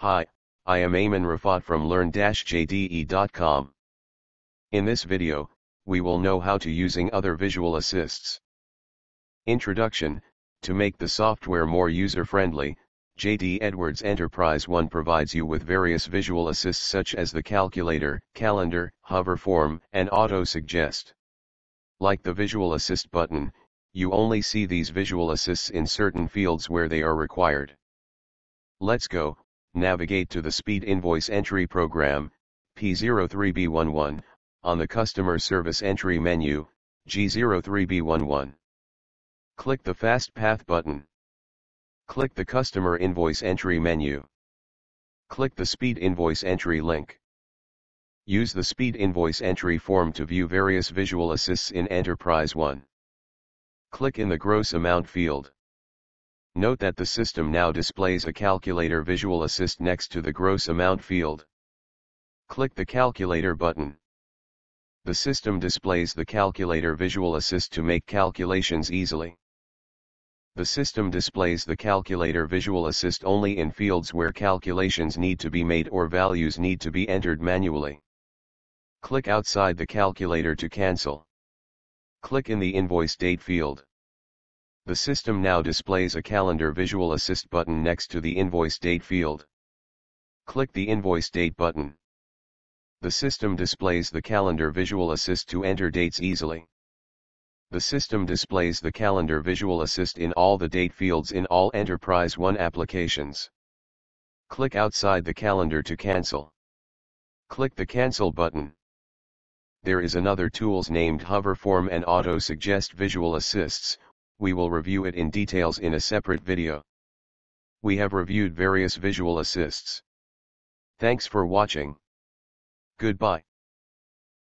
Hi, I am Ayman Refat from learn-jde.com. In this video, we will know how to using other visual assists. Introduction, to make the software more user-friendly, JD Edwards Enterprise One provides you with various visual assists such as the calculator, calendar, hover form, and auto suggest. Like the visual assist button, you only see these visual assists in certain fields where they are required. Let's go, navigate to the Speed Invoice Entry Program, P03B11, on the Customer Service Entry menu, G03B11. Click the Fast Path button. Click the Customer Invoice Entry menu. Click the Speed Invoice Entry link. Use the Speed Invoice Entry form to view various visual assists in Enterprise One. Click in the Gross Amount field. Note that the system now displays a calculator visual assist next to the gross amount field. Click the calculator button. The system displays the calculator visual assist to make calculations easily. The system displays the calculator visual assist only in fields where calculations need to be made or values need to be entered manually. Click outside the calculator to cancel. Click in the invoice date field. The system now displays a calendar visual assist button next to the invoice date field. Click the invoice date button. The system displays the calendar visual assist to enter dates easily. The system displays the calendar visual assist in all the date fields in all Enterprise One applications. Click outside the calendar to cancel. Click the cancel button. There is another tools named Hover Form and Auto Suggest Visual Assists, we will review it in details in a separate video. We have reviewed various visual assists. Thanks for watching. Goodbye.